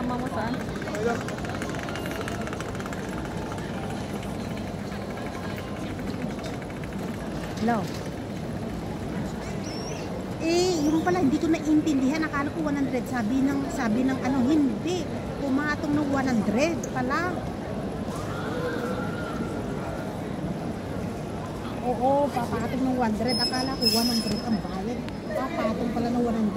kasama mo saan? Hello? Eh, yung pala, hindi ko naintindihan. Akala ko 100. Sabi ng, sabi ng ano, hindi. Pumatong ng 100 pala. Oo, papatong ng 100. Akala ko 100 ang bayad. Papatong pala ng 100.